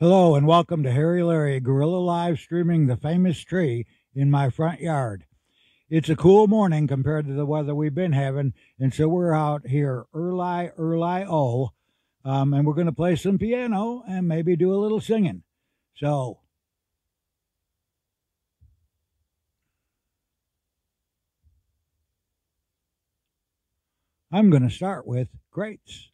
Hello and welcome to Hairy Larry Guerilla Live streaming the famous tree in my front yard. It's a cool morning compared to the weather we've been having, and so we're out here early, early oh, um, and we're going to play some piano and maybe do a little singing. So I'm going to start with crates.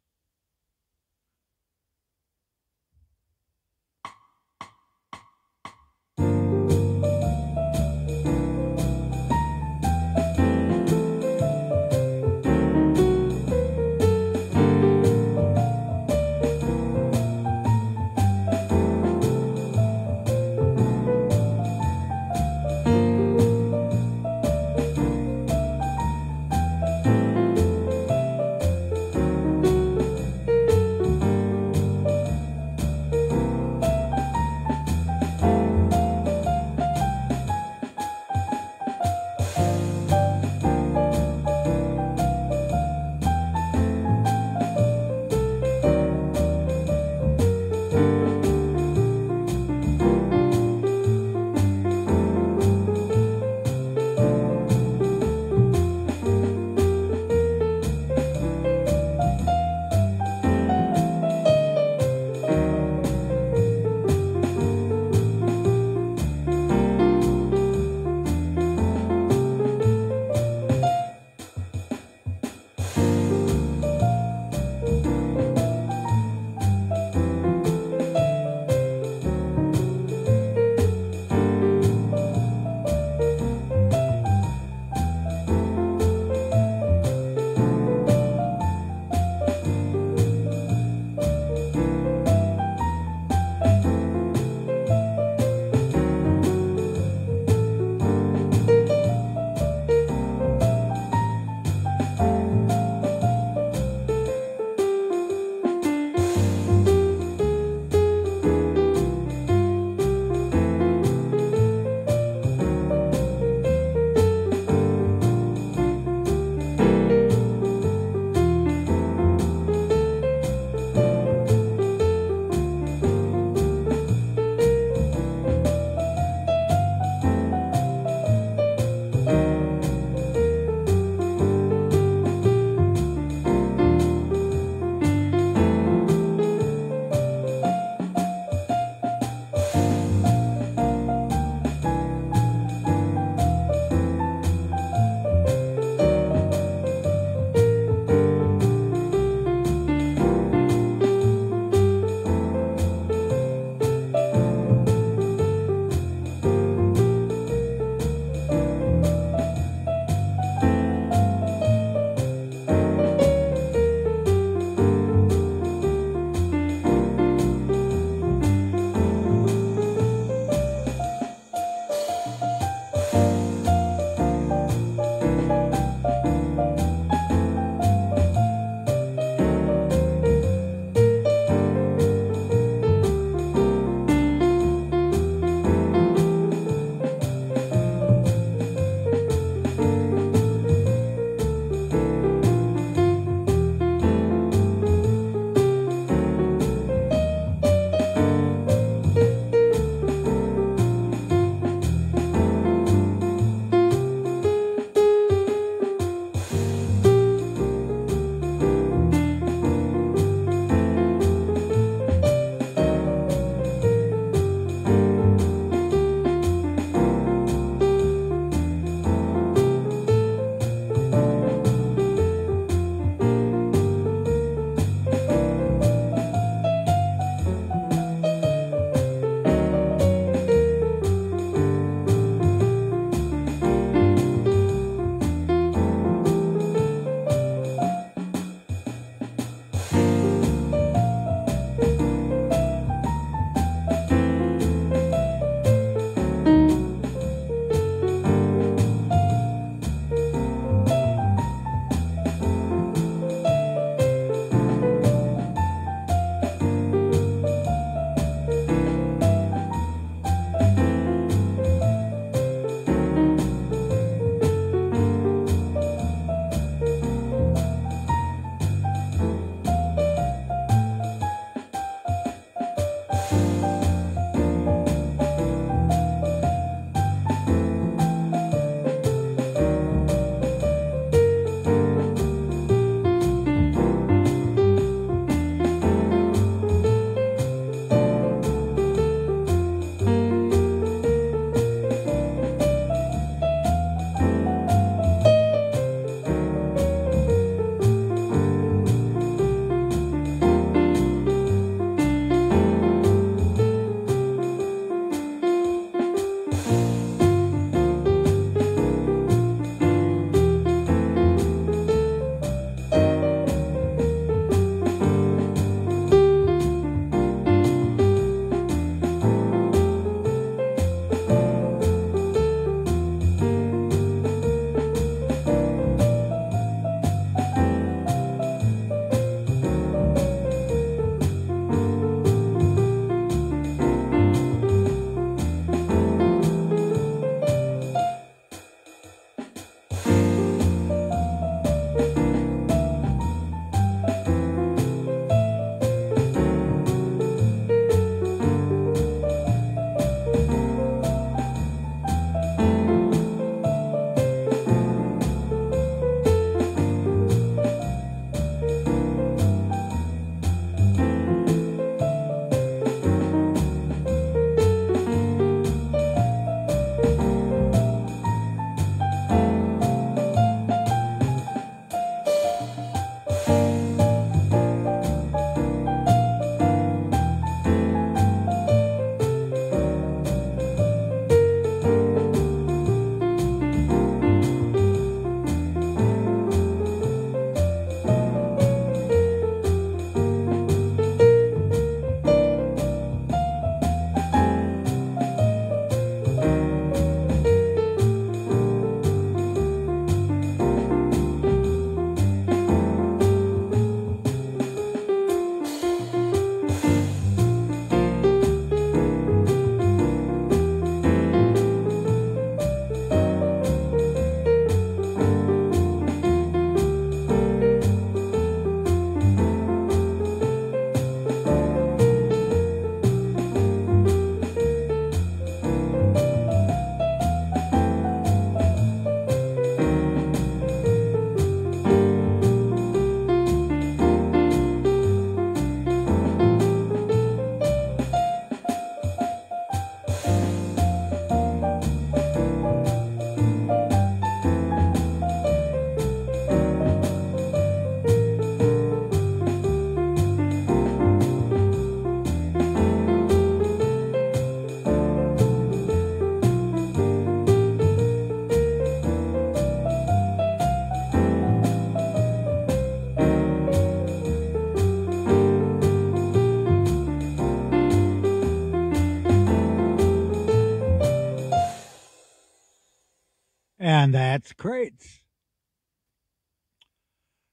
And that's crates.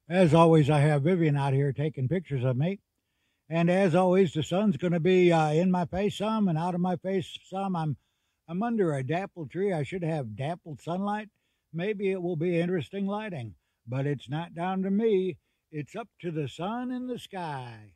As always, I have Vivian out here taking pictures of me. And as always, the sun's going to be uh, in my face some and out of my face some. I'm I'm under a dappled tree. I should have dappled sunlight. Maybe it will be interesting lighting, but it's not down to me. It's up to the sun in the sky.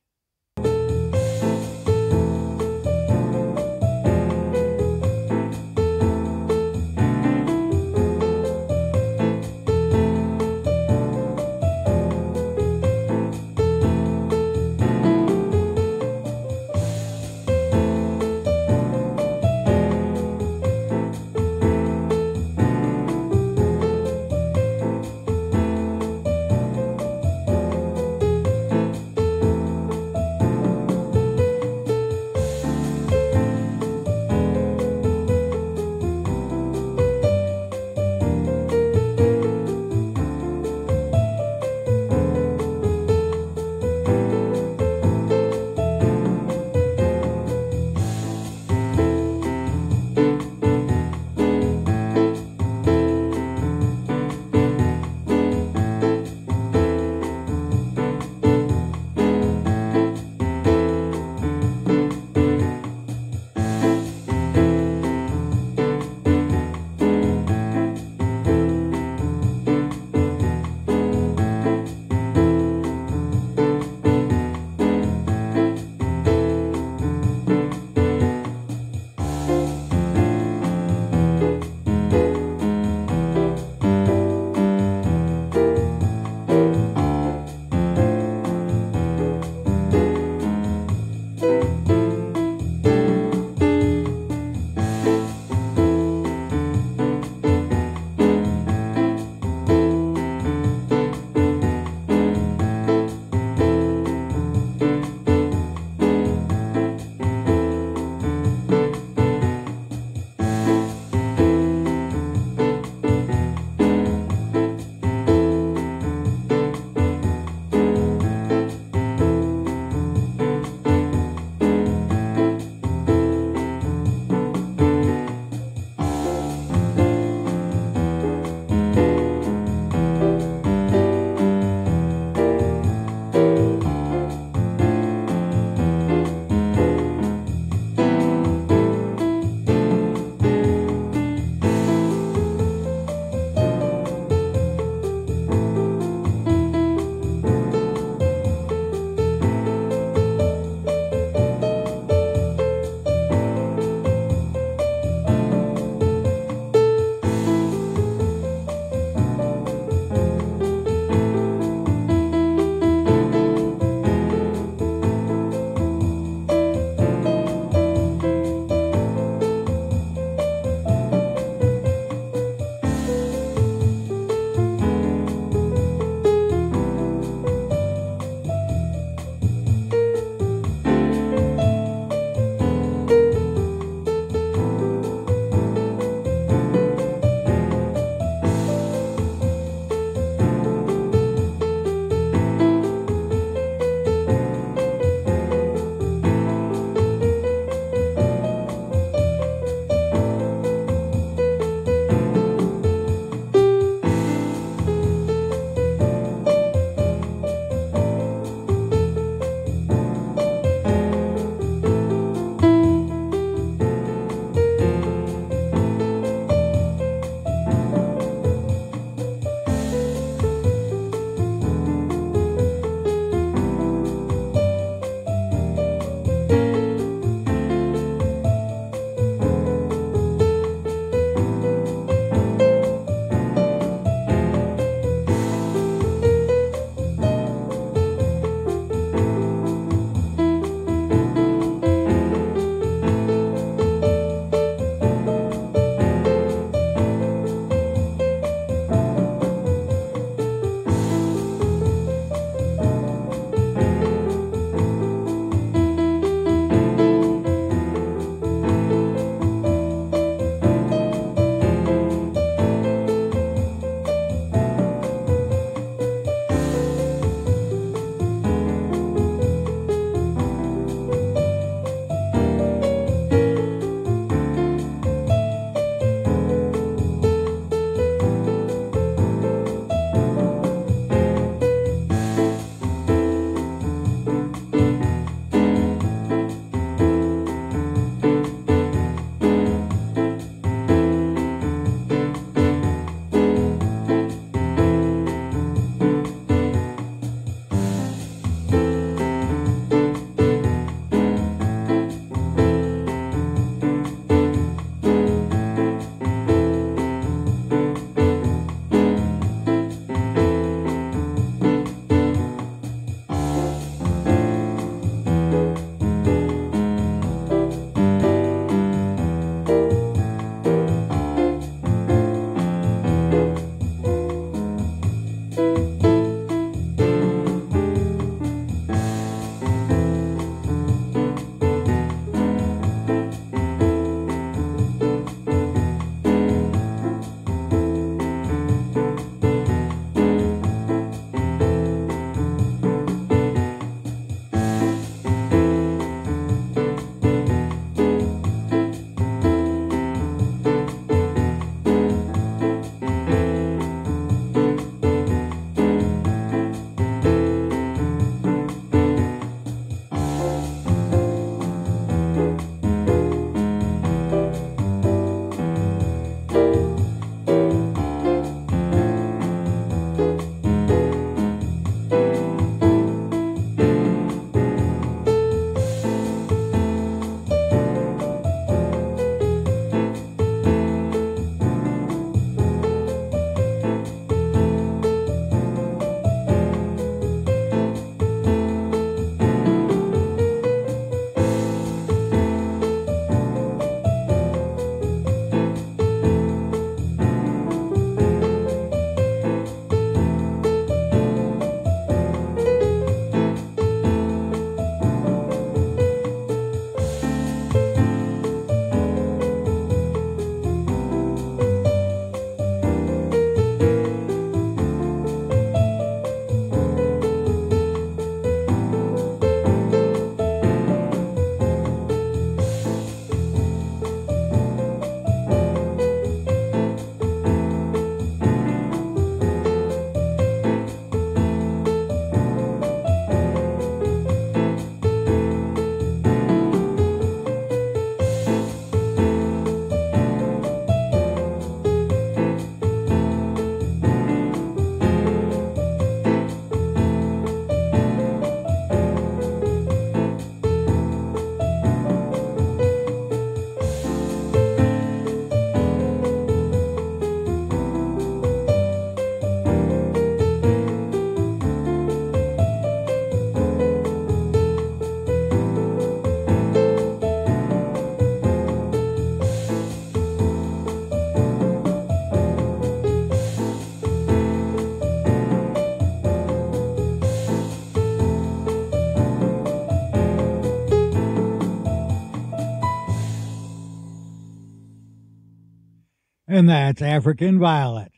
And that's African Violet.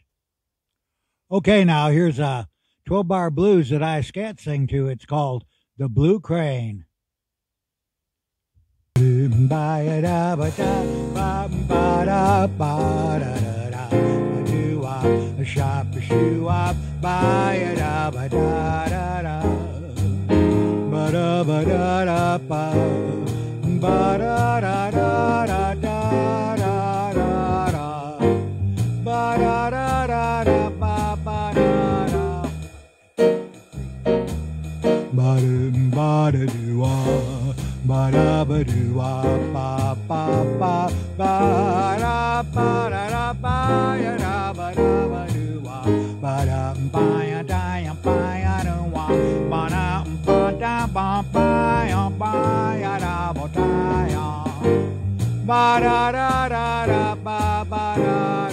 Okay, now here's a 12 bar blues that I scat sing to. It's called The Blue Crane. Da da da, da da da da da da da da ba da do ah, ba da ba do ah, ba ba ba ba da ba da da ba ya da ba da ba do ah, ba da ba ya da ya ba ya do ah, ba da ba da ba ba ya ba ya da ba da ya, ba da da da da ba ba da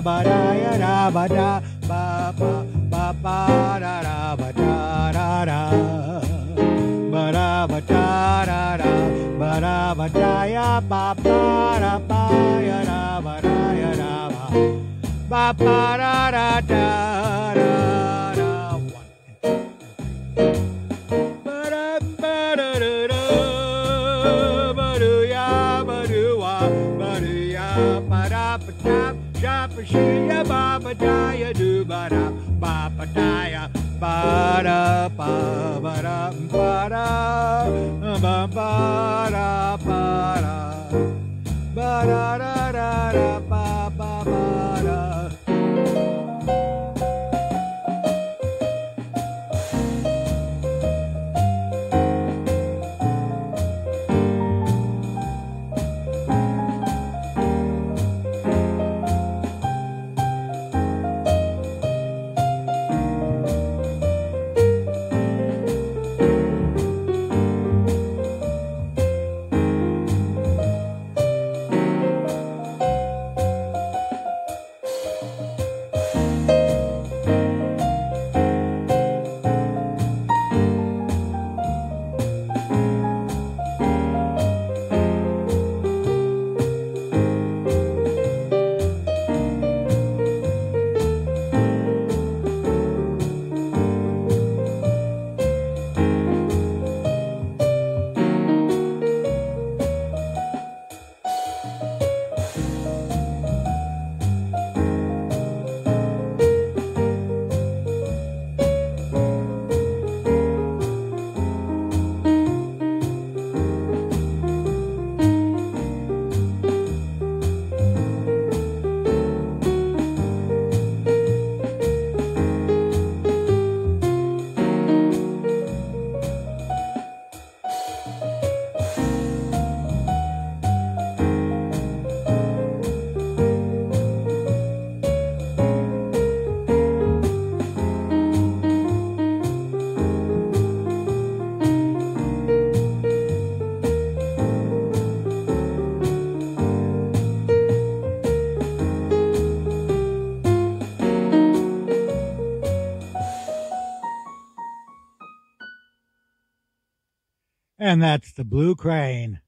da ba da ya da ba da ba ba ba ba da da ba da da da ba da ba da da da ba da ba da ya ba ba da ba ya da ba da ya da ba ba ba da And that's the Blue Crane.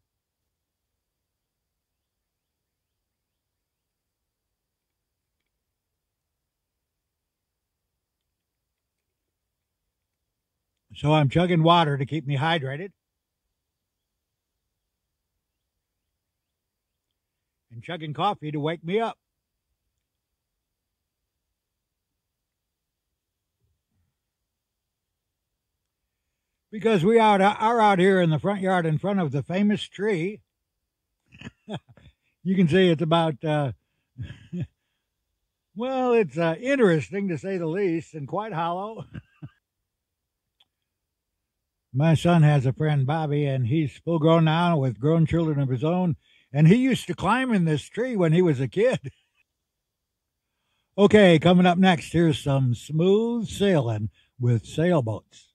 So I'm chugging water to keep me hydrated. And chugging coffee to wake me up. Because we are, out here in the front yard in front of the famous tree. you can see it's about, uh, well, it's uh, interesting to say the least and quite hollow. My son has a friend, Bobby, and he's full grown now with grown children of his own. And he used to climb in this tree when he was a kid. okay, coming up next, here's some smooth sailing with sailboats.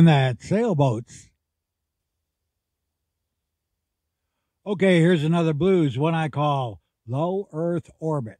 And that sailboats. Okay, here's another blues, one I call Low Earth Orbit.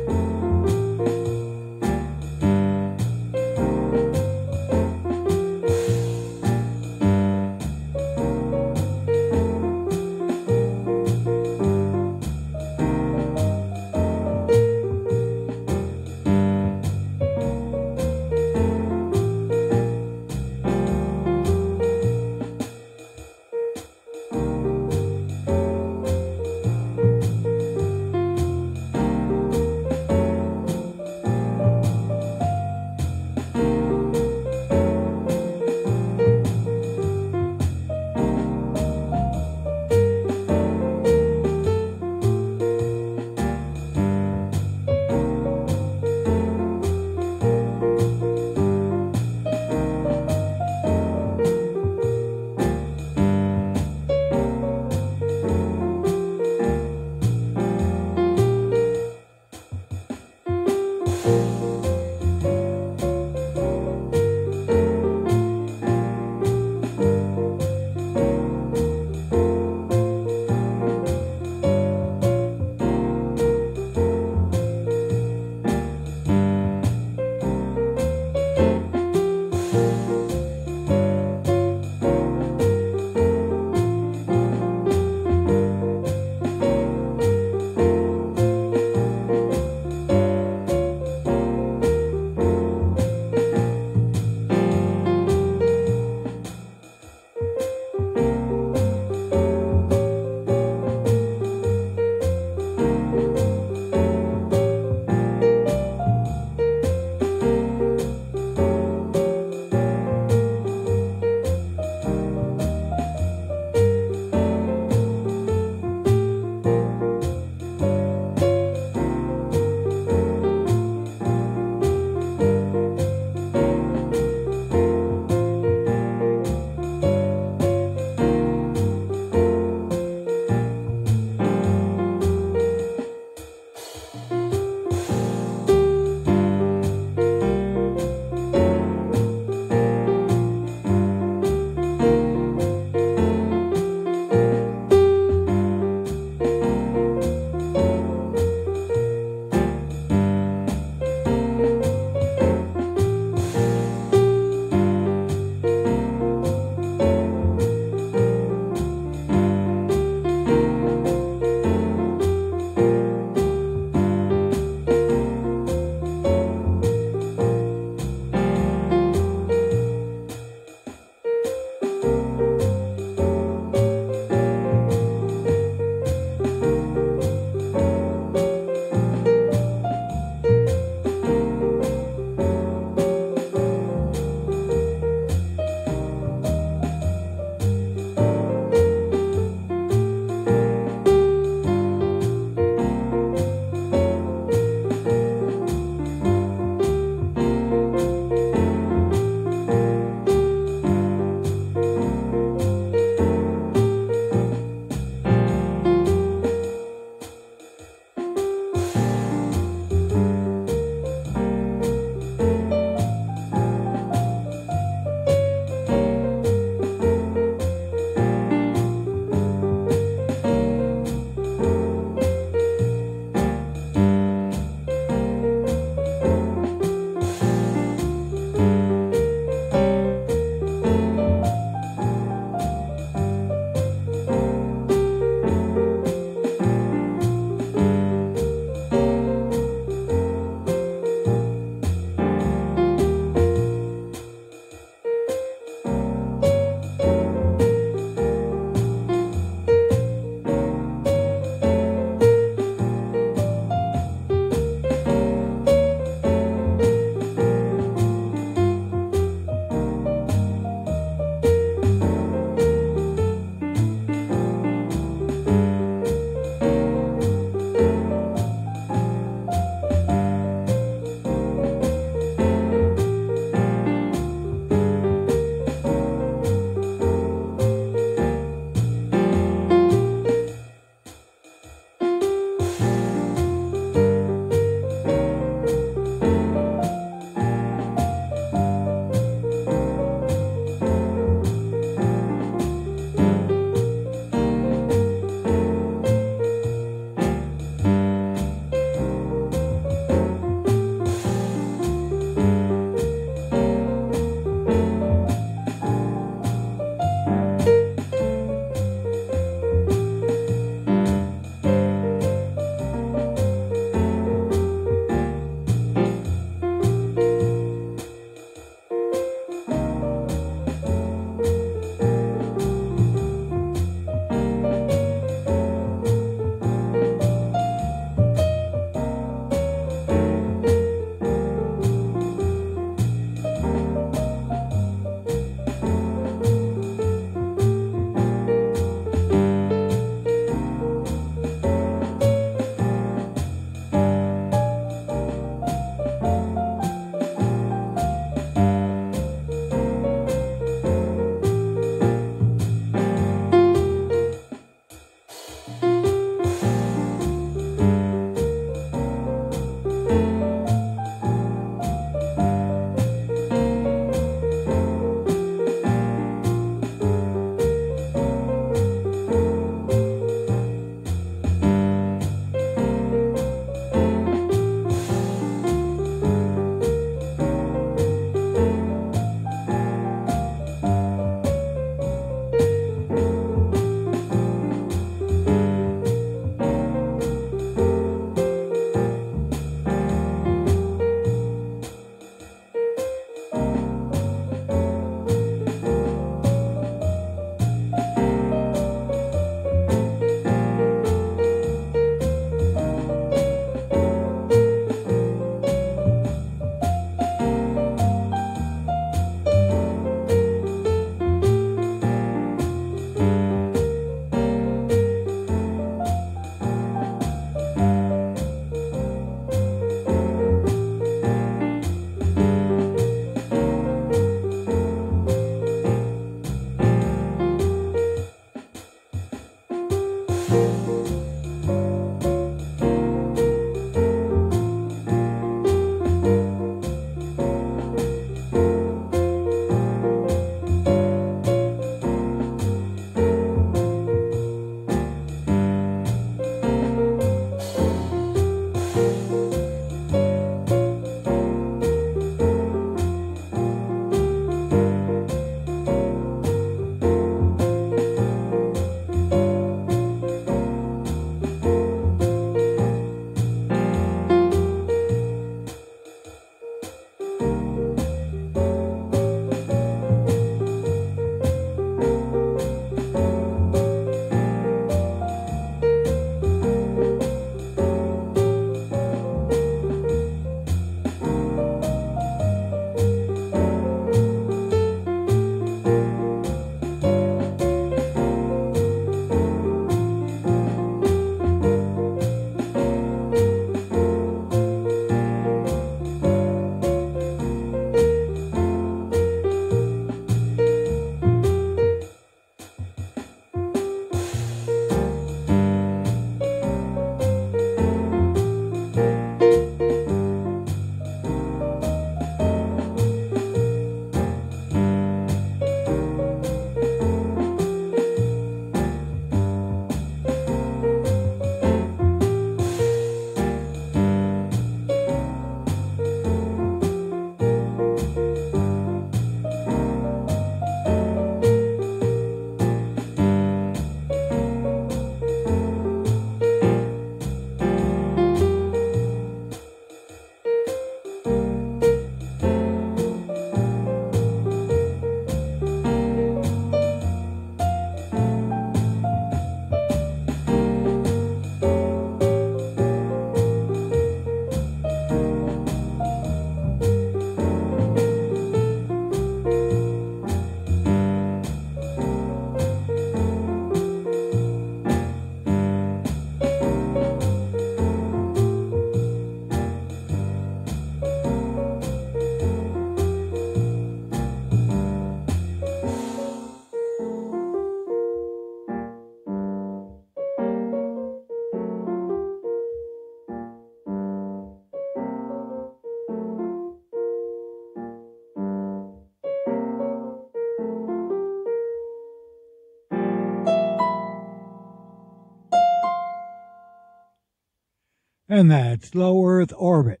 And that's low Earth orbit.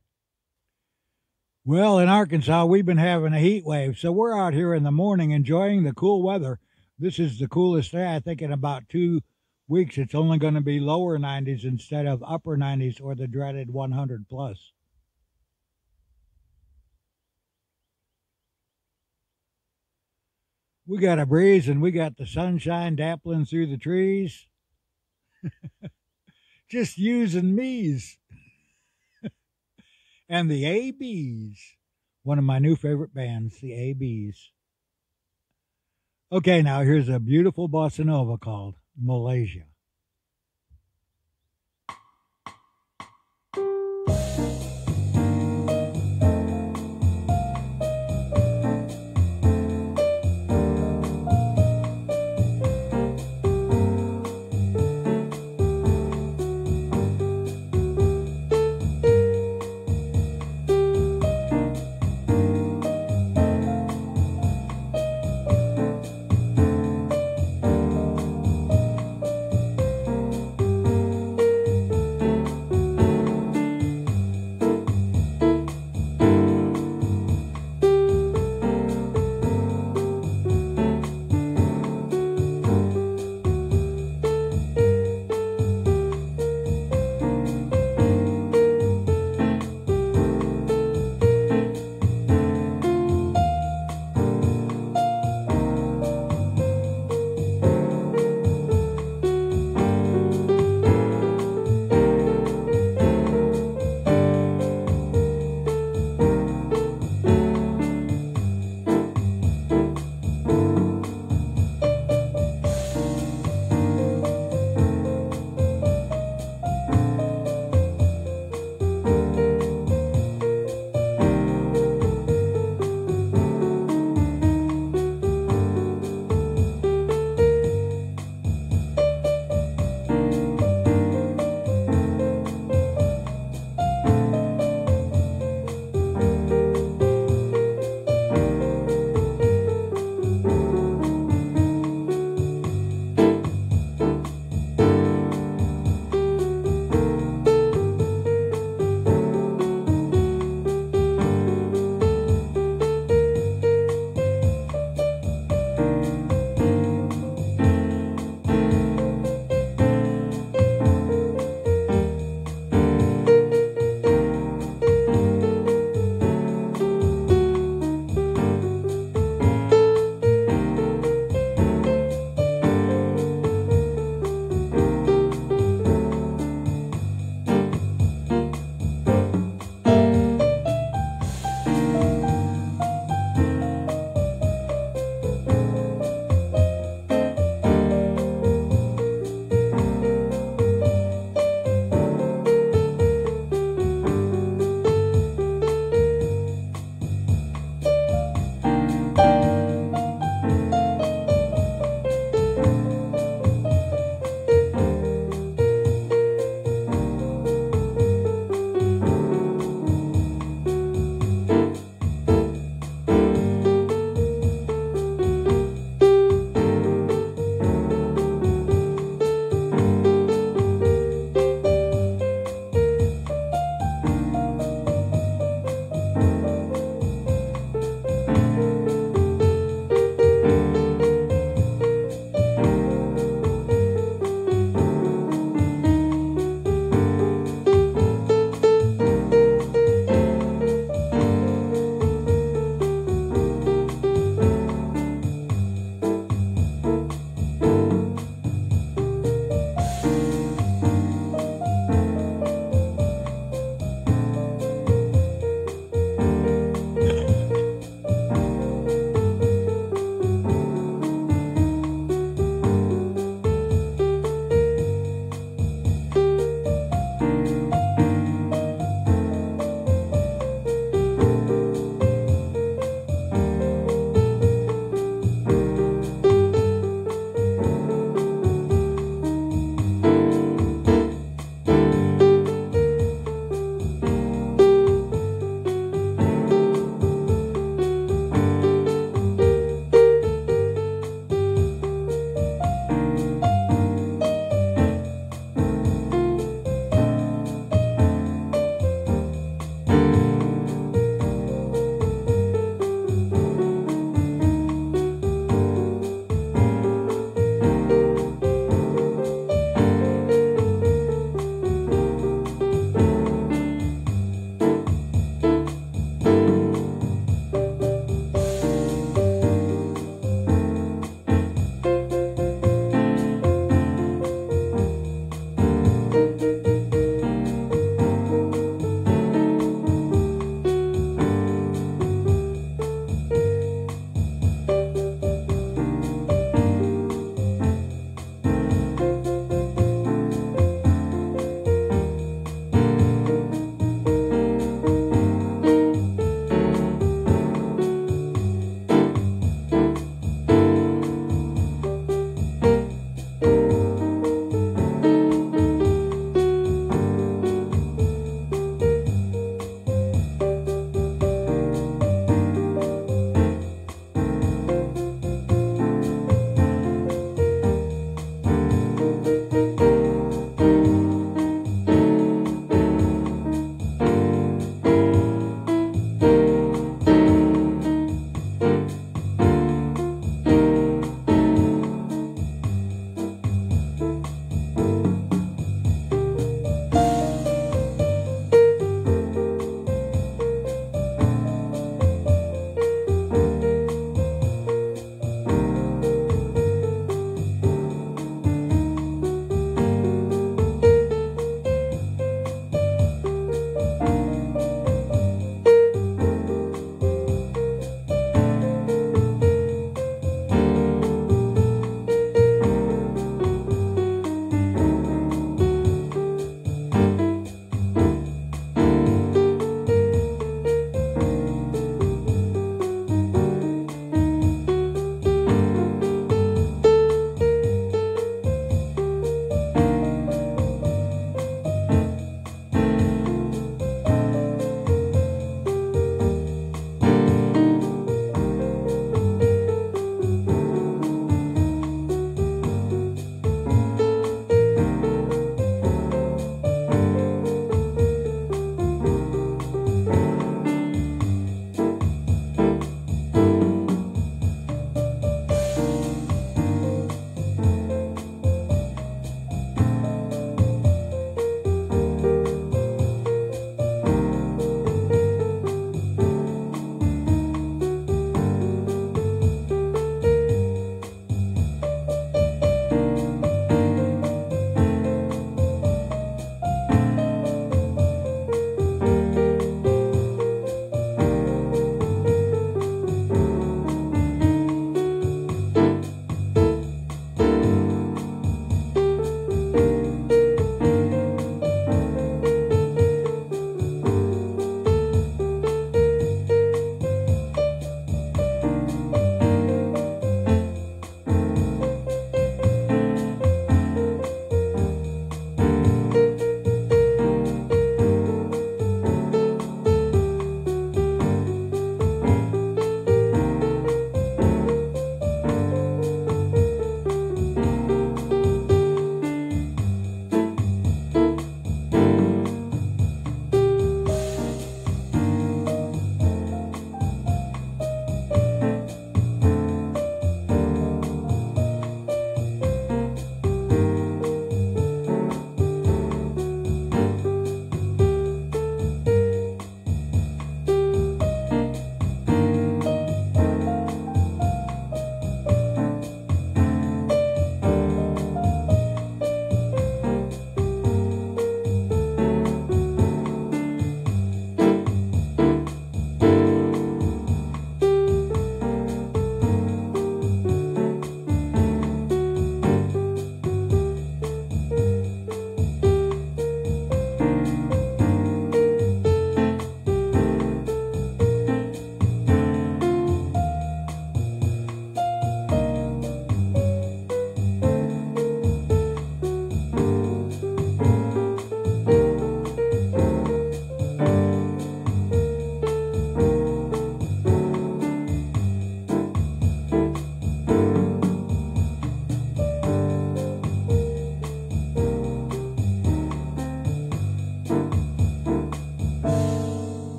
Well, in Arkansas, we've been having a heat wave, so we're out here in the morning enjoying the cool weather. This is the coolest day, I think, in about two weeks. It's only going to be lower 90s instead of upper 90s or the dreaded 100 plus. We got a breeze and we got the sunshine dappling through the trees. Just using me's and the ABs, one of my new favorite bands, the ABs. Okay, now here's a beautiful bossa nova called Malaysia.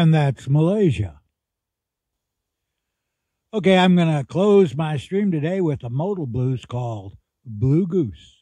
And that's Malaysia. Okay, I'm going to close my stream today with a modal blues called Blue Goose.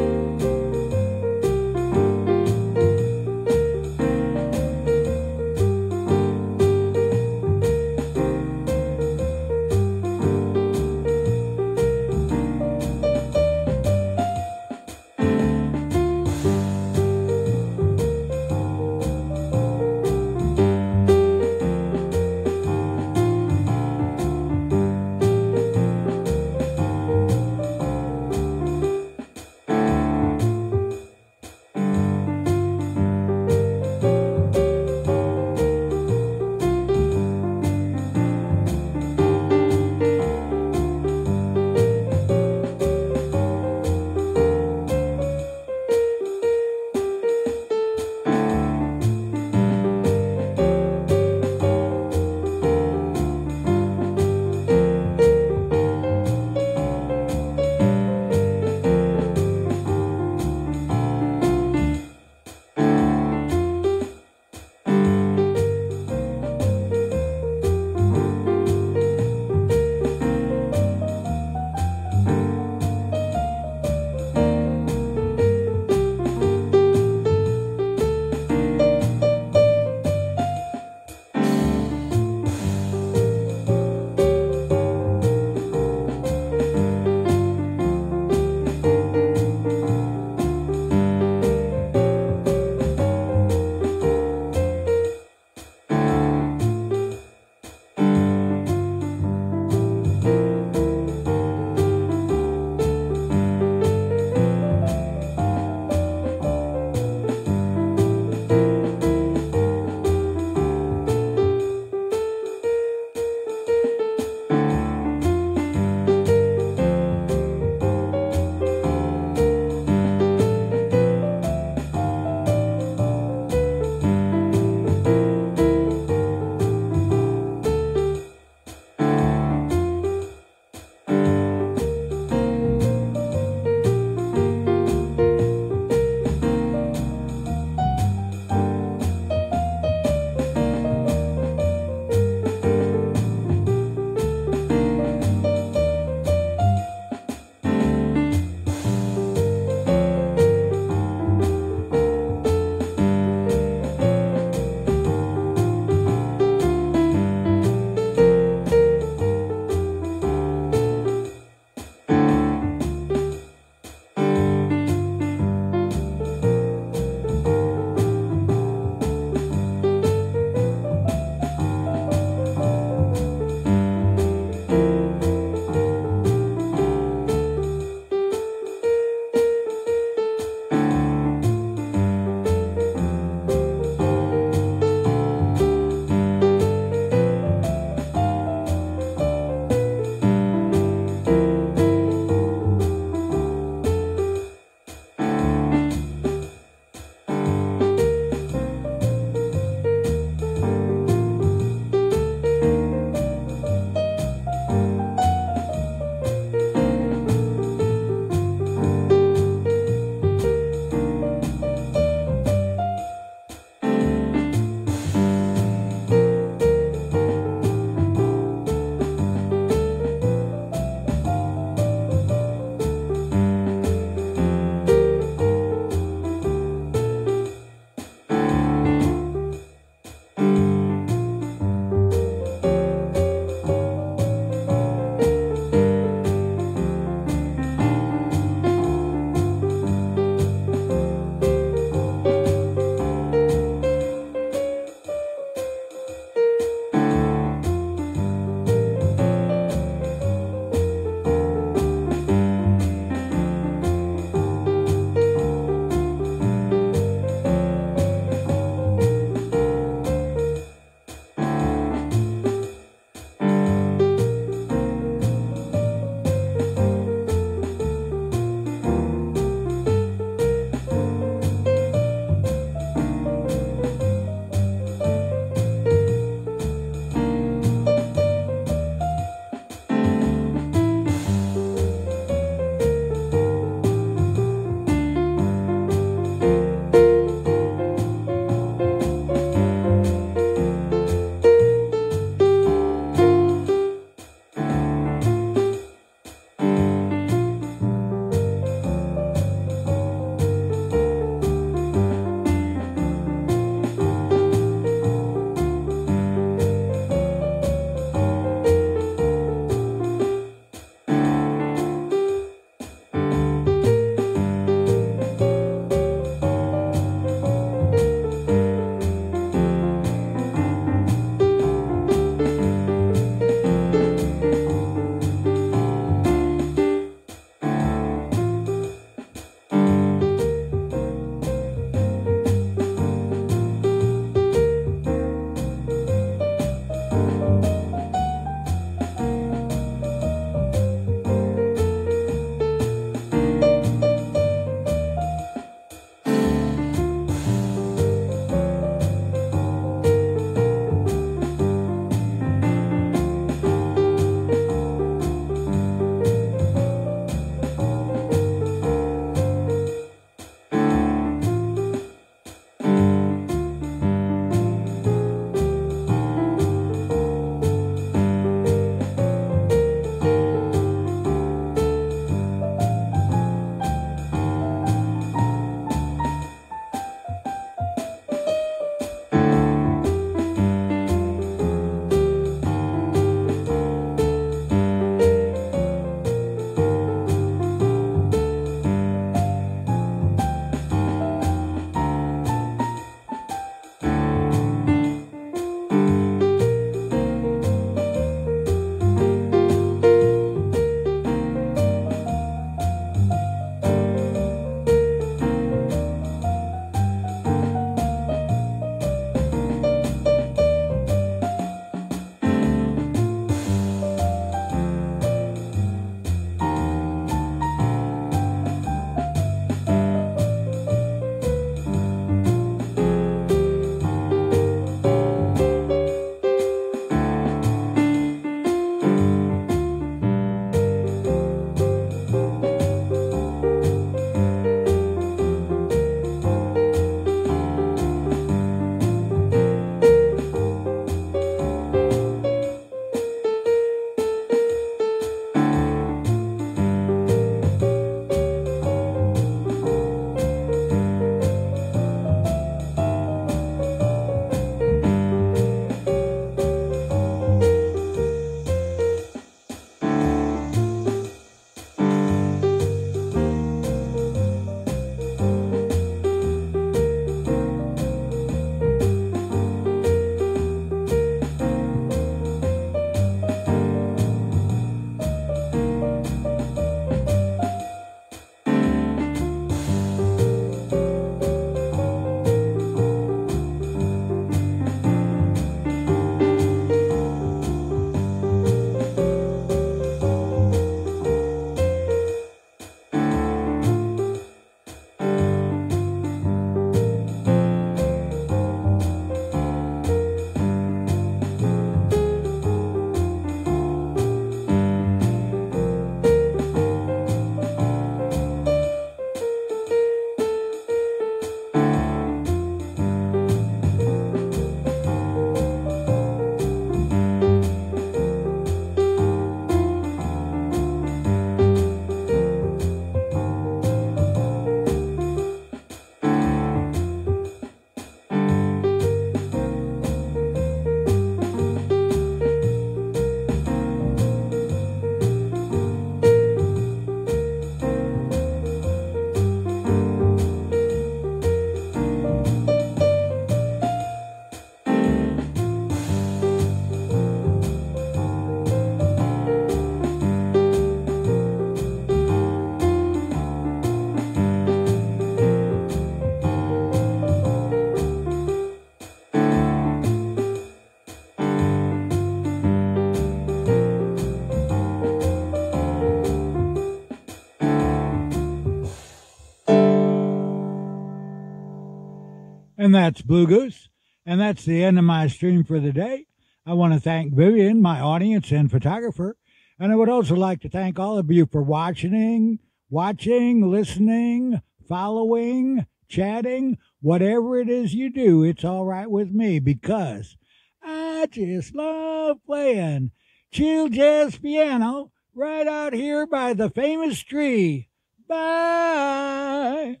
And that's Blue Goose. And that's the end of my stream for the day. I want to thank Vivian, my audience and photographer. And I would also like to thank all of you for watching, watching, listening, following, chatting, whatever it is you do, it's all right with me because I just love playing chill jazz piano right out here by the famous tree. Bye.